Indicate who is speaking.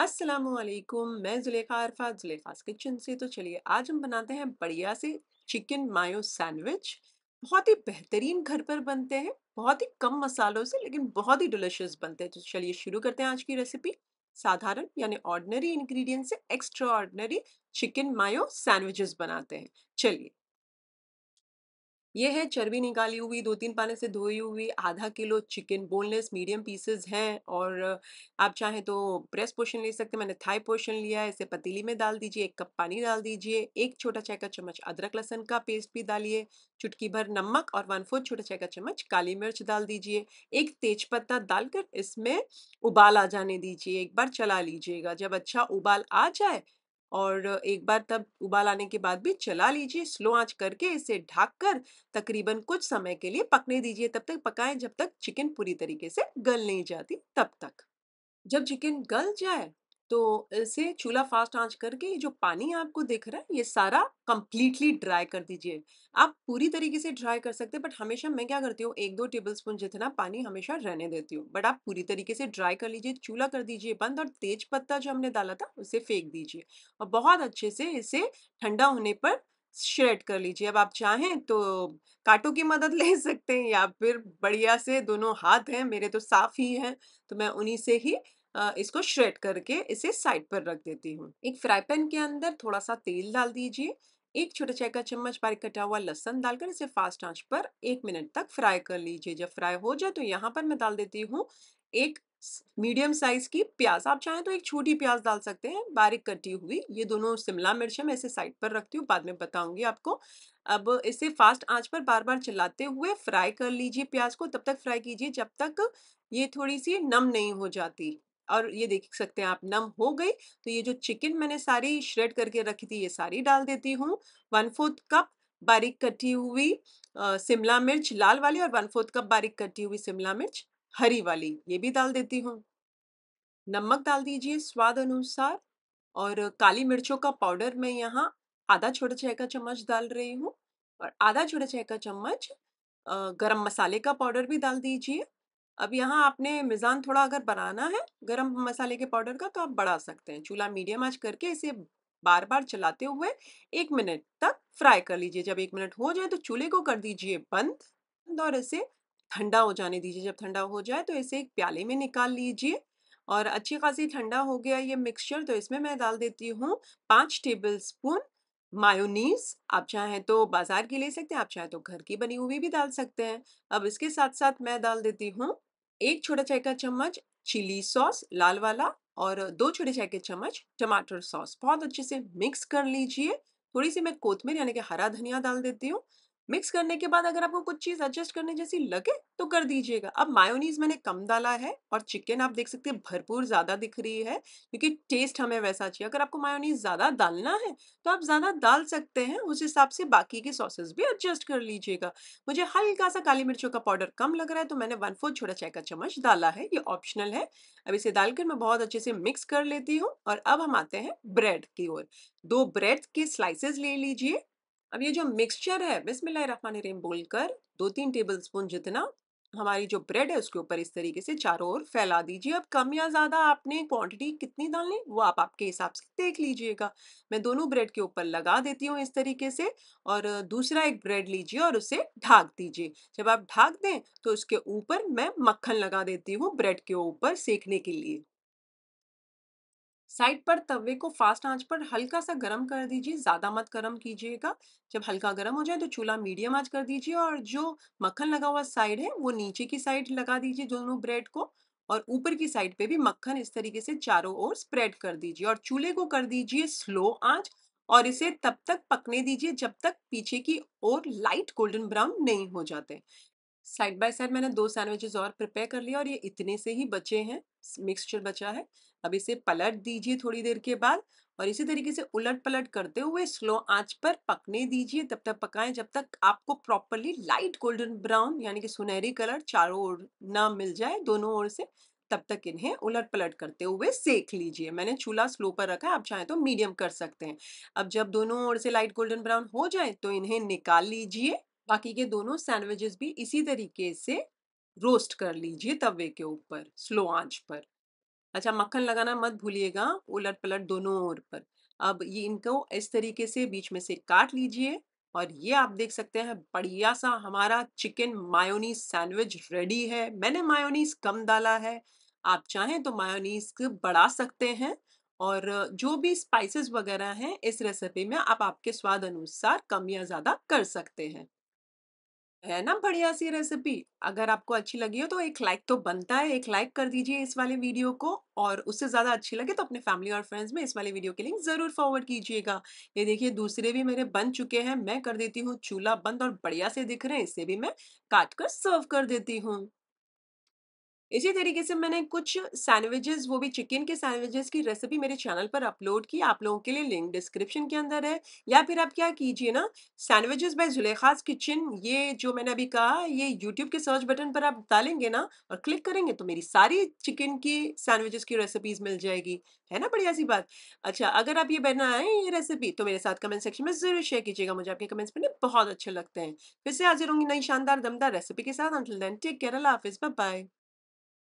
Speaker 1: अस्सलामुअलैकुम मैं ज़ुलेखा अरफा ज़ुलेखास किचन से। तो चलिए, आज हम बनाते हैं बढ़िया से चिकन मायो सैंडविच। बहुत ही बेहतरीन घर पर बनते हैं, बहुत ही कम मसालों से, लेकिन बहुत ही डिलिशियस बनते हैं। तो चलिए, शुरू करते हैं आज की रेसिपी। साधारण, यानी ऑर्डनरी इंग्रेडिएंट से extraordinary chicken mayo sandwiches बनाते हैं। चलिए ये है, चर्बी निकाली हुई 2-3 पानी से धोई हुई, आधा kilo chicken boneless, medium pieces हैं और आप चाहें तो प्रेस पोर्शन ले सकते हैं। मैंने थाई पोर्शन लिया है, इसे पतीली में डाल दीजिए, एक कप पानी डाल दीजिए, एक छोटा चाय का चम्मच अदरक लहसन का पेस्ट भी डालिए, चुटकी भर नमक और वन फोर्थ छोटा चाय का चम्मच काली मिर्च डाल दीजिए, एक तेज पत्ता डालकर इसमें उबाल आ जाने दीजिए, एक बार चला लीजिएगा। जब अच्छा उबाल आ जाए और एक बार तब उबाल आने के बाद भी चला लीजिए, स्लो आँच करके इसे ढककर तकरीबन कुछ समय के लिए पकने दीजिए। तब तक पकाएँ जब तक चिकन पूरी तरीके से गल नहीं जाती, तब तक। जब चिकन गल जाए तो इसे चूल्हा फास्ट आँच करके ये जो पानी आपको दिख रहा है, ये सारा कंप्लीटली ड्राई कर दीजिए। आप पूरी तरीके से ड्राई कर सकते हैं, बट हमेशा मैं क्या करती हूँ, एक दो टेबल स्पून जितना पानी हमेशा रहने देती हूँ। बट आप पूरी तरीके से ड्राई कर लीजिए, चूल्हा कर दीजिए बंद और तेज पत्ता जो हमने डाला था, उसे फेंक दीजिए और बहुत अच्छे से इसे ठंडा होने पर श्रेड कर लीजिए। अब आप चाहें तो कांटों की मदद ले सकते हैं या फिर बढ़िया से दोनों हाथ हैं, मेरे तो साफ़ ही हैं तो मैं उन्हीं से ही इसको श्रेड करके इसे साइड पर रख देती हूँ। एक फ्राई पैन के अंदर थोड़ा सा तेल डाल दीजिए। एक छोटा चाय का चम्मच बारीक कटा हुआ लहसन डालकर इसे फास्ट आँच पर एक मिनट तक फ्राई कर लीजिए। जब फ्राई हो जाए तो यहाँ पर मैं डाल देती हूँ एक मीडियम साइज़ की प्याज। आप चाहें तो एक छोटी प्याज डाल सकते हैं, बारीक कटी हुई। ये दोनों शिमला मिर्च मैं इसे साइड पर रखती हूँ, बाद में बताऊँगी आपको। अब इसे फास्ट आँच पर बार बार चलाते हुए फ्राई कर लीजिए प्याज को। तब तक फ्राई कीजिए जब तक ये थोड़ी सी नम नहीं हो जाती। और ये देख सकते हैं आप, नम हो गई। तो ये जो चिकन मैंने सारी श्रेड करके रखी थी, ये सारी डाल देती हूँ। वन फोर्थ कप बारीक कटी हुई शिमला मिर्च, लाल वाली और वन फोर्थ कप बारीक कटी हुई शिमला मिर्च, हरी वाली, ये भी डाल देती हूँ। नमक डाल दीजिए स्वाद अनुसार और काली मिर्चों का पाउडर मैं यहाँ आधा छोटा चाय का चम्मच डाल रही हूँ और आधा छोटा चाय का चम्मच गरम मसाले का पाउडर भी डाल दीजिए। अब यहाँ आपने मिज़ान थोड़ा अगर बनाना है, गरम मसाले के पाउडर का तो आप बढ़ा सकते हैं। चूल्हा मीडियम आँच करके इसे बार बार चलाते हुए एक मिनट तक फ्राई कर लीजिए। जब एक मिनट हो जाए तो चूल्हे को कर दीजिए बंद और इसे ठंडा हो जाने दीजिए। जब ठंडा हो जाए तो इसे एक प्याले में निकाल लीजिए और अच्छी खासी ठंडा हो गया ये मिक्सचर तो इसमें मैं डाल देती हूँ पाँच टेबल स्पून मायोनीज। आप चाहें तो बाज़ार की ले सकते हैं, आप चाहें तो घर की बनी हुई भी डाल सकते हैं। अब इसके साथ साथ मैं डाल देती हूँ एक छोटा चाय का चम्मच चिली सॉस लाल वाला और दो छोटे चाय के चम्मच टमाटर सॉस बहुत अच्छे से मिक्स कर लीजिए। थोड़ी सी मैं कोथमीर यानी कि हरा धनिया डाल देती हूँ। मिक्स करने के बाद अगर आपको कुछ चीज़ एडजस्ट करने जैसी लगे तो कर दीजिएगा। अब मायोनीज मैंने कम डाला है और चिकन आप देख सकते हैं भरपूर ज़्यादा दिख रही है, क्योंकि टेस्ट हमें वैसा चाहिए। अगर आपको मायोनीज ज़्यादा डालना है तो आप ज़्यादा डाल सकते हैं, उस हिसाब से बाकी के सॉसेस भी एडजस्ट कर लीजिएगा। मुझे हल्का सा काली मिर्चों का पाउडर कम लग रहा है तो मैंने वन फोर्थ छोटा चाय का चम्मच डाला है, ये ऑप्शनल है। अब इसे डालकर मैं बहुत अच्छे से मिक्स कर लेती हूँ और अब हम आते हैं ब्रेड की ओर। दो ब्रेड के स्लाइसेस ले लीजिए। अब ये जो मिक्सचर है, बिस्मिल्लाहिर्रहमानिर्रहीम बोलकर दो तीन टेबल स्पून जितना हमारी जो ब्रेड है, उसके ऊपर इस तरीके से चारों ओर फैला दीजिए। अब कम या ज़्यादा आपने क्वांटिटी कितनी डालनी वो आप आपके हिसाब से देख लीजिएगा। मैं दोनों ब्रेड के ऊपर लगा देती हूँ इस तरीके से और दूसरा एक ब्रेड लीजिए और उसे ढाक दीजिए। जब आप ढाक दें तो उसके ऊपर मैं मक्खन लगा देती हूँ ब्रेड के ऊपर सेकने के लिए। साइड पर तवे को फास्ट आँच पर हल्का सा गरम कर दीजिए, ज़्यादा मत गरम कीजिएगा। जब हल्का गरम हो जाए तो चूल्हा मीडियम आँच कर दीजिए और जो मक्खन लगा हुआ साइड है, वो नीचे की साइड लगा दीजिए दोनों ब्रेड को और ऊपर की साइड पे भी मक्खन इस तरीके से चारों ओर स्प्रेड कर दीजिए और चूल्हे को कर दीजिए स्लो आँच और इसे तब तक पकने दीजिए जब तक पीछे की ओर लाइट गोल्डन ब्राउन नहीं हो जाते। साइड बाय साइड मैंने दो सैंडविचेस और प्रिपेयर कर लिया और ये इतने से ही बचे हैं मिक्सचर बचा है। अब इसे पलट दीजिए थोड़ी देर के बाद और इसी तरीके से उलट पलट करते हुए स्लो आँच पर पकने दीजिए। तब तक पकाएँ जब तक आपको प्रॉपरली लाइट गोल्डन ब्राउन यानी कि सुनहरी कलर चारों ओर ना मिल जाए, दोनों ओर से, तब तक इन्हें उलट पलट करते हुए सेक लीजिए। मैंने चूल्हा स्लो पर रखा है, आप चाहें तो मीडियम कर सकते हैं। अब जब दोनों ओर से लाइट गोल्डन ब्राउन हो जाए तो इन्हें निकाल लीजिए। बाकी के दोनों सैंडविचेस भी इसी तरीके से रोस्ट कर लीजिए तवे के ऊपर स्लो आँच पर अच्छा मक्खन लगाना मत भूलिएगा, उलट-पलट दोनों ओर पर। अब ये इनको इस तरीके से बीच में से काट लीजिए और ये आप देख सकते हैं बढ़िया-सा हमारा चिकन मायोनीज़ सैंडविच रेडी है। मैंने मायोनीज़ कम डाला है, आप चाहें तो मायोनीज़ क बढ़ा सकते हैं और जो भी स्पाइसेस वगैरह हैं इस रेसिपी में आप आपके स्वाद अनुसार कम या ज़्यादा कर सकते हैं। है ना बढ़िया सी रेसिपी? अगर आपको अच्छी लगी हो तो एक लाइक तो बनता है, एक लाइक कर दीजिए इस वाले वीडियो को और उससे ज़्यादा अच्छी लगे तो अपने फैमिली और फ्रेंड्स में इस वाले वीडियो के लिंक ज़रूर फॉरवर्ड कीजिएगा। ये देखिए दूसरे भी मेरे बन चुके हैं, मैं कर देती हूँ चूल्हा बंद और बढ़िया से दिख रहे हैं, इसे भी मैं काट कर सर्व कर देती हूँ। इसी तरीके से मैंने कुछ सैंडविचेस वो भी चिकन के सैंडविचेज़ की रेसिपी मेरे चैनल पर अपलोड की, आप लोगों के लिए लिंक डिस्क्रिप्शन के अंदर है या फिर आप क्या कीजिए ना सैंडविचेस बाय ज़ुलेखास किचन ये जो मैंने अभी कहा ये यूट्यूब के सर्च बटन पर आप डालेंगे ना और क्लिक करेंगे तो मेरी सारी चिकन की सैंडविचेज़ की रेसिपीज़ मिल जाएगी। है ना बढ़िया सी बात? अच्छा अगर आप ये बनाएँ ये रेसिपी तो मेरे साथ कमेंट सेक्शन में ज़रूर शेयर कीजिएगा, मुझे आपके कमेंट्स पढ़ने बहुत अच्छे लगते हैं। फिर से हाज़िर होंगी नई शानदार दमदार रेसिपी के साथ अंटिल टेक केयर हाफ़िज़, बाय।